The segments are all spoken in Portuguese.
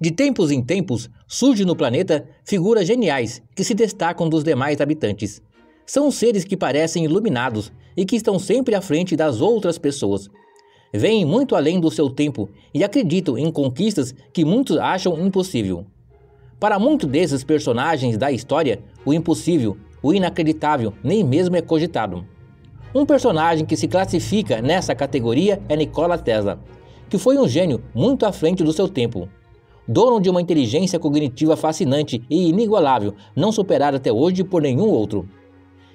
De tempos em tempos, surgem no planeta figuras geniais que se destacam dos demais habitantes. São seres que parecem iluminados e que estão sempre à frente das outras pessoas. Vêm muito além do seu tempo e acreditam em conquistas que muitos acham impossível. Para muitos desses personagens da história, o impossível, o inacreditável, nem mesmo é cogitado. Um personagem que se classifica nessa categoria é Nikola Tesla, que foi um gênio muito à frente do seu tempo. Dono de uma inteligência cognitiva fascinante e inigualável, não superada até hoje por nenhum outro.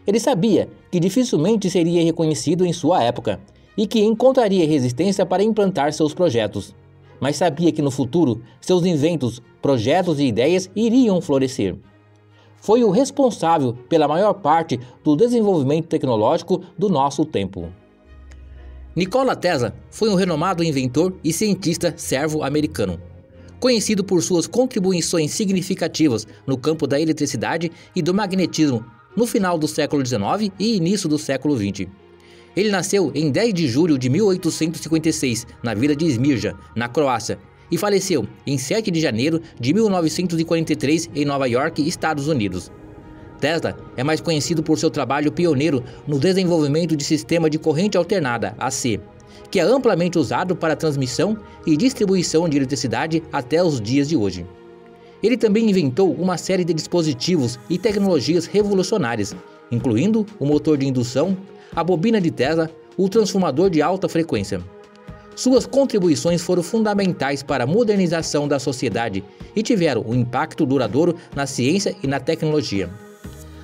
Ele sabia que dificilmente seria reconhecido em sua época e que encontraria resistência para implantar seus projetos. Mas sabia que no futuro seus inventos, projetos e ideias iriam florescer foi o responsável pela maior parte do desenvolvimento tecnológico do nosso tempo. Nikola Tesla foi um renomado inventor e cientista servo-americano, conhecido por suas contribuições significativas no campo da eletricidade e do magnetismo no final do século XIX e início do século XX. Ele nasceu em 10 de julho de 1856 na vila de Smirja, na Croácia, e faleceu em 7 de janeiro de 1943 em Nova York, Estados Unidos. Tesla é mais conhecido por seu trabalho pioneiro no desenvolvimento de sistema de corrente alternada, AC, que é amplamente usado para transmissão e distribuição de eletricidade até os dias de hoje. Ele também inventou uma série de dispositivos e tecnologias revolucionárias, incluindo o motor de indução, a bobina de Tesla, o transformador de alta frequência. Suas contribuições foram fundamentais para a modernização da sociedade e tiveram um impacto duradouro na ciência e na tecnologia.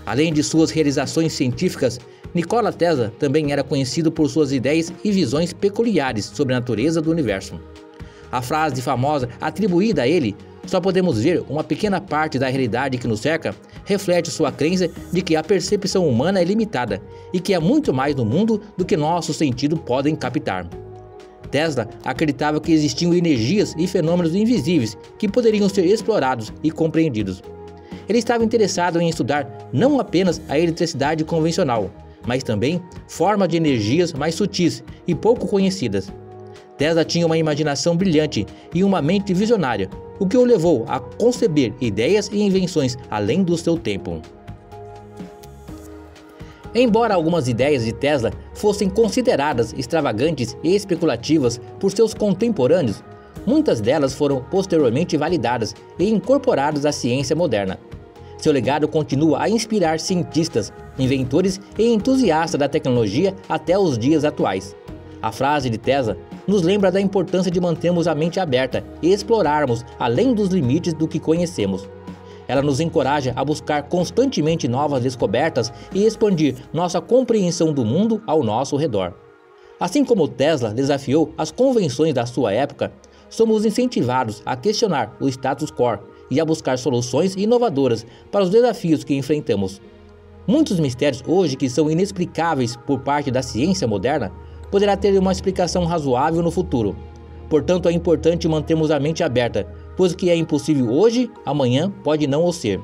Além de suas realizações científicas, Nikola Tesla também era conhecido por suas ideias e visões peculiares sobre a natureza do universo. A frase famosa atribuída a ele, só podemos ver uma pequena parte da realidade que nos cerca, reflete sua crença de que a percepção humana é limitada e que há muito mais no mundo do que nossos sentidos podem captar. Tesla acreditava que existiam energias e fenômenos invisíveis que poderiam ser explorados e compreendidos. Ele estava interessado em estudar não apenas a eletricidade convencional, mas também formas de energias mais sutis e pouco conhecidas. Tesla tinha uma imaginação brilhante e uma mente visionária, o que o levou a conceber ideias e invenções além do seu tempo. Embora algumas ideias de Tesla fossem consideradas extravagantes e especulativas por seus contemporâneos, muitas delas foram posteriormente validadas e incorporadas à ciência moderna. Seu legado continua a inspirar cientistas, inventores e entusiastas da tecnologia até os dias atuais. A frase de Tesla nos lembra da importância de mantermos a mente aberta e explorarmos além dos limites do que conhecemos. Ela nos encoraja a buscar constantemente novas descobertas e expandir nossa compreensão do mundo ao nosso redor. Assim como Tesla desafiou as convenções da sua época, somos incentivados a questionar o status quo e a buscar soluções inovadoras para os desafios que enfrentamos. Muitos mistérios hoje que são inexplicáveis por parte da ciência moderna poderá ter uma explicação razoável no futuro. Portanto, é importante mantermos a mente aberta pois o que é impossível hoje, amanhã pode não o ser.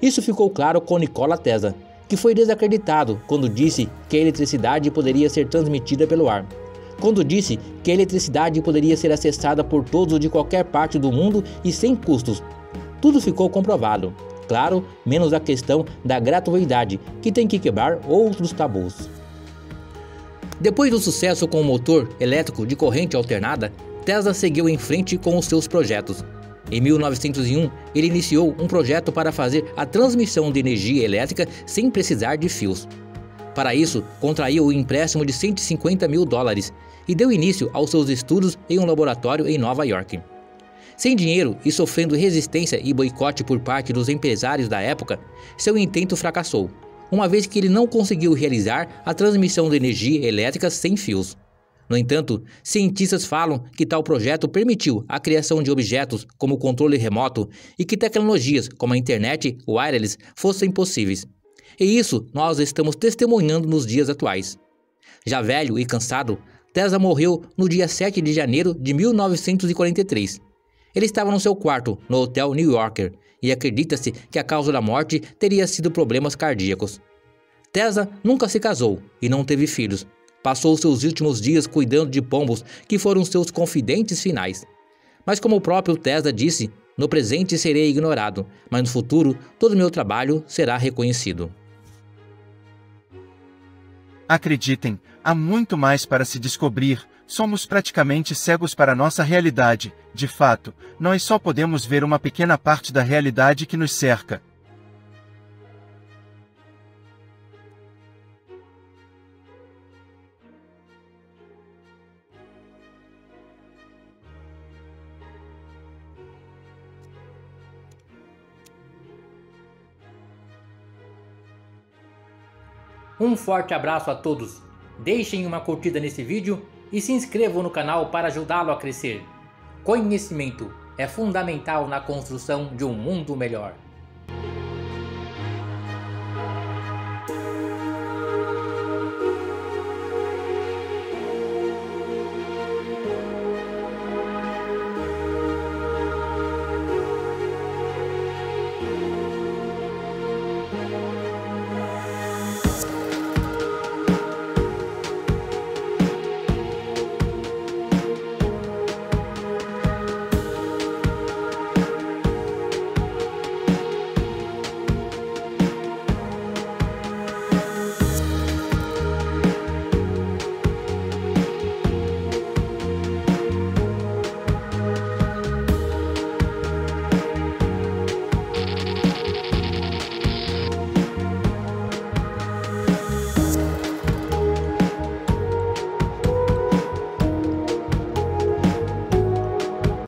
Isso ficou claro com Nikola Tesla, que foi desacreditado quando disse que a eletricidade poderia ser transmitida pelo ar. Quando disse que a eletricidade poderia ser acessada por todos de qualquer parte do mundo e sem custos. Tudo ficou comprovado. Claro, menos a questão da gratuidade, que tem que quebrar outros tabus. Depois do sucesso com o motor elétrico de corrente alternada, Tesla seguiu em frente com os seus projetos. Em 1901, ele iniciou um projeto para fazer a transmissão de energia elétrica sem precisar de fios. Para isso, contraiu o empréstimo de 150 mil dólares e deu início aos seus estudos em um laboratório em Nova York. Sem dinheiro e sofrendo resistência e boicote por parte dos empresários da época, seu intento fracassou, uma vez que ele não conseguiu realizar a transmissão de energia elétrica sem fios. No entanto, cientistas falam que tal projeto permitiu a criação de objetos como o controle remoto e que tecnologias como a internet wireless fossem possíveis. E isso nós estamos testemunhando nos dias atuais. Já velho e cansado, Tesla morreu no dia 7 de janeiro de 1943. Ele estava no seu quarto, no Hotel New Yorker, e acredita-se que a causa da morte teria sido problemas cardíacos. Tesla nunca se casou e não teve filhos, Passou seus últimos dias cuidando de pombos, que foram seus confidentes finais. Mas como o próprio Tesla disse, no presente serei ignorado, mas no futuro todo o meu trabalho será reconhecido. Acreditem, há muito mais para se descobrir, somos praticamente cegos para nossa realidade, de fato, nós só podemos ver uma pequena parte da realidade que nos cerca. Um forte abraço a todos. Deixem uma curtida nesse vídeo e se inscrevam no canal para ajudá-lo a crescer. Conhecimento é fundamental na construção de um mundo melhor.